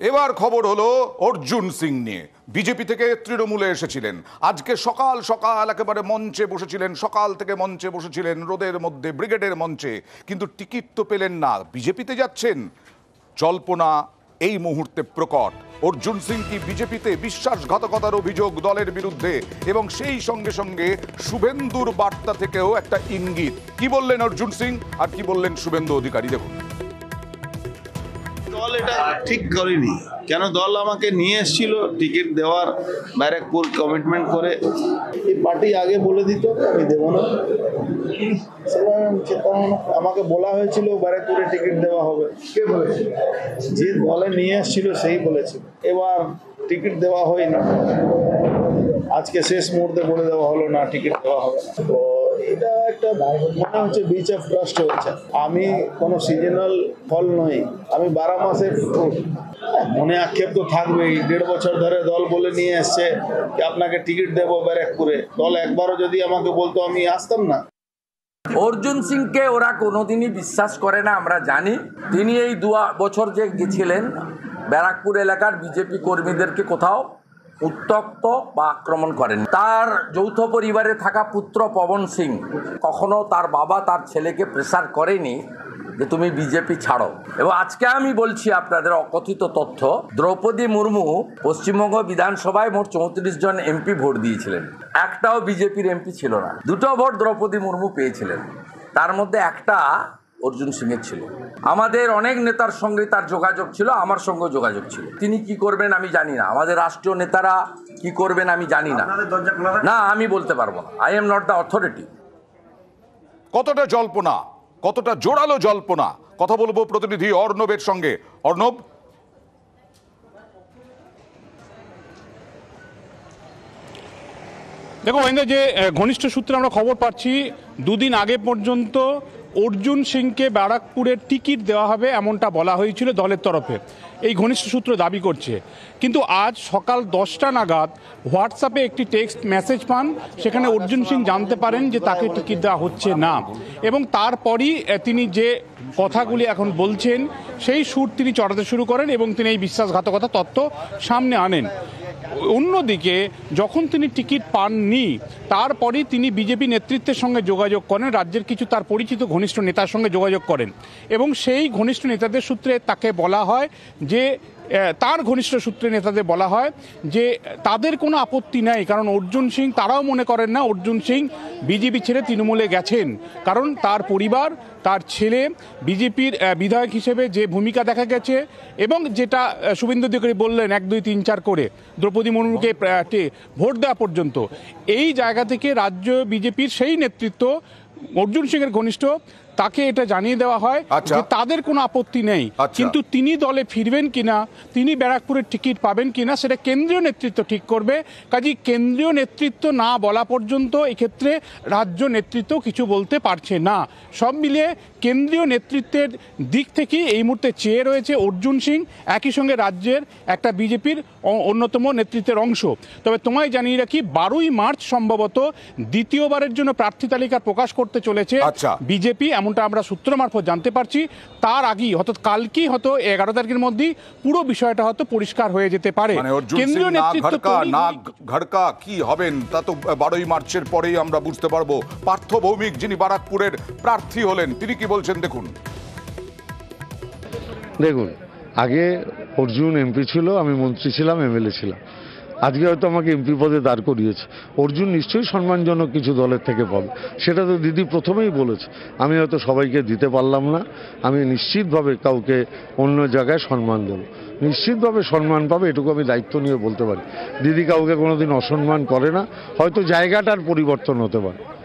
এবার খবর হলো অর্জুন সিং নিয়ে। বিজেপি থেকে তৃণমূলে এসেছিলেন। আজকে সকাল সকাল একেবারে মঞ্চে বসেছিলেন, সকাল থেকে মঞ্চে বসেছিলেন, রোদের মধ্যে, ব্রিগেডের মঞ্চে। কিন্তু টিকিট তো পেলেন না। বিজেপিতে যাচ্ছেন? জল্পনা, এই মুহূর্তে প্রকট। অর্জুন সিং কি বিজেপিতে বিশ্বাসঘাতকতার অভিযোগ দলের বিরুদ্ধে? এবং সেই সঙ্গে সঙ্গে শুভেন্দুর বার্তা থেকেও একটা ইঙ্গিত। কি বললেন অর্জুন সিং? আর কি বললেন শুভেন্দু অধিকারী? দেখুন। এটা ঠিক করিনি। কেন দল আমাকে নিয়ে এসেছিল টিকিট দেওয়ার ব্যারাকপুর কমিটমেন্ট করে। এই পার্টি আগে বলে দিত আমি দেবো না। আমাকে বলা হয়েছিল ব্যারাকপুরে টিকিট দেওয়া হবে। কে বলেছে যে দলে নিয়ে এসেছিল সেই বলেছিল। এবার টিকিট দেওয়া হয়নি। আজকে শেষ মুহূর্তে বলে দেওয়া হলো না টিকিট দেওয়া হবে না। তো এটা একটা মনে হচ্ছে বিচ অফ ট্রাস্ট হচ্ছে আমি কোনো সিজনাল ফল নই। আমি বারো মাসে হ্যাঁ, মনে আক্ষেপ তো থাকবেই। দেড় বছর ধরে দল বলে নিয়ে এসছে যে আপনাকে টিকিট দেবো ব্যারাকপুরে। দল একবারও যদি আমাকে বলতো আমি আসতাম না। অর্জুন সিংকে ওরা কোনোদিনই বিশ্বাস করে না আমরা জানি। তিনি এই দু বছর যে গেছিলেন ব্যারাকপুর এলাকার বিজেপি কর্মীদেরকে কোথাও উত্তক্ত বা আক্রমণ করেন। তার যৌথ পরিবারে থাকা পুত্র পবন সিং কখনো তার বাবা তার ছেলেকে প্রেসার করেনি যে তুমি বিজেপি ছাড়ো। এবং আজকে আমি বলছি আপনাদের অকথিত তথ্য। দ্রৌপদী মুর্মু পশ্চিমবঙ্গ বিধানসভায় মোট চৌত্রিশ জন এমপি ভোট দিয়েছিলেন। একটাও বিজেপির এমপি ছিল না। দুটো ভোট দ্রৌপদী মুর্মু পেয়েছিলেন। তার মধ্যে একটা অর্জুন সিংয়ের ছিল। আমাদের অনেক নেতার সঙ্গে তার যোগাযোগ ছিল আমার সঙ্গেও যোগাযোগ ছিল। তিনি কি করবেন আমি জানি না। আমাদের রাষ্ট্রীয় নেতারা কি করবেন আমি জানি না। না আমি বলতে পারব না। I am not the authority কতটা জল্পনা কতটা জোরালো জল্পনা কথা বলব প্রতিনিধি অর্ণবের সঙ্গে। অর্ণব? দেখো মহেন্দ্র যে ঘনিষ্ঠ সূত্রে আমরা খবর পাচ্ছি দুদিন আগে পর্যন্ত অর্জুন সিংকে ব্যারাকপুরের টিকিট দেওয়া হবে এমনটা বলা হয়েছিল দলের তরফে। এই ঘনিষ্ঠ সূত্র দাবি করছে। কিন্তু আজ সকাল দশটা নাগাদ হোয়াটসঅ্যাপে একটি টেক্সট মেসেজ পান। সেখানে অর্জুন সিং জানতে পারেন যে তাকে টিকিট দেওয়া হচ্ছে না। এবং তারপরই তিনি যে কথাগুলি এখন বলছেন, সেই সুর তিনি চড়াতে শুরু করেন এবং তিনি এই বিশ্বাসঘাতকতা তত্ত্ব সামনে আনেন। অন্যদিকে, যখন তিনি টিকিট পাননি, তারপরেই তিনি বিজেপি নেতৃত্বের সঙ্গে যোগাযোগ করেন, রাজ্যের কিছু তার পরিচিত ঘনিষ্ঠ নেতার সঙ্গে যোগাযোগ করেন। এবং সেই ঘনিষ্ঠ নেতাদের সূত্রে তাকে বলা হয় যে তার ঘনিষ্ঠ সূত্রে নেতাদের বলা হয় যে তাদের কোনো আপত্তি নেই, কারণ অর্জুন সিং, তারাও মনে করেন না অর্জুন সিং বিজেপি ছেড়ে তৃণমূলে গেছেন। কারণ তার পরিবার, তার ছেলে বিজেপির বিধায়ক হিসেবে যে ভূমিকা দেখা গেছে এবং যেটা শুভেন্দু অধিকারী বললেন এক, দুই, তিন, চার করে, দ্রৌপদী মুর্মুকে ভোট দেওয়া পর্যন্ত। এই জায়গা থেকে রাজ্য বিজেপির সেই নেতৃত্ব অর্জুন সিং এর ঘনিষ্ঠ তাকে এটা জানিয়ে দেওয়া হয় আচ্ছা। যে তাদের কোনো আপত্তি নেই আচ্ছা। কিন্তু তিনি দলে ফিরবেন কিনা তিনি ব্যারাকপুরের টিকিট পাবেন কিনা সেটা কেন্দ্রীয় নেতৃত্ব ঠিক করবে কাজী কেন্দ্রীয় নেতৃত্ব না বলা পর্যন্ত এক্ষেত্রে রাজ্য নেতৃত্ব কিছু বলতে পারছে না সব মিলিয়ে কেন্দ্রীয় নেতৃত্বের দিক থেকে এই মুহূর্তে চেয়ে রয়েছে অর্জুন সিং একই সঙ্গে রাজ্যের একটা বিজেপির অন্যতম নেতৃত্বের অংশ তবে তোমায় জানিয়ে রাখি বারোই মার্চ সম্ভবত দ্বিতীয়বারের জন্য প্রার্থী তালিকা প্রকাশ করতে চলেছে আচ্ছা। বিজেপি এমনটা আমরা সূত্র মারফত জানতে পারছি। তার আগেই হয়তো কালকেই হয়তো এগারো তারিখের মধ্যেই পুরো বিষয়টা হয়তো পরিষ্কার হয়ে যেতে পারে। মানে অর্জুন সিং না ঘরকা কি হবেন? তা তো বারোই মার্চের পরেই আমরা বুঝতে পারব। পার্থ ভৌমিক যিনি বারাকপুরের প্রার্থী হলেন তিনি কি বলছেন? দেখুন। দেখুন আগে অর্জুন এমপি ছিল আমি মন্ত্রী ছিলাম এমএলএ ছিলাম। আজকে হয়তো আমাকে এমপি পদে দাঁড় করিয়েছে। অর্জুন নিশ্চয়ই সম্মানজনক কিছু দলের থেকে পাবে সেটা তো দিদি প্রথমেই বলেছে। আমি হয়তো সবাইকে দিতে পারলাম না। আমি নিশ্চিতভাবে কাউকে অন্য জায়গায় সম্মান দেবো। নিশ্চিতভাবে সম্মান পাবে, এটুকু আমি দায়িত্ব নিয়ে বলতে পারি। দিদি কাউকে কোনোদিন অসম্মান করে না। হয়তো জায়গাটার পরিবর্তন হতে পারে।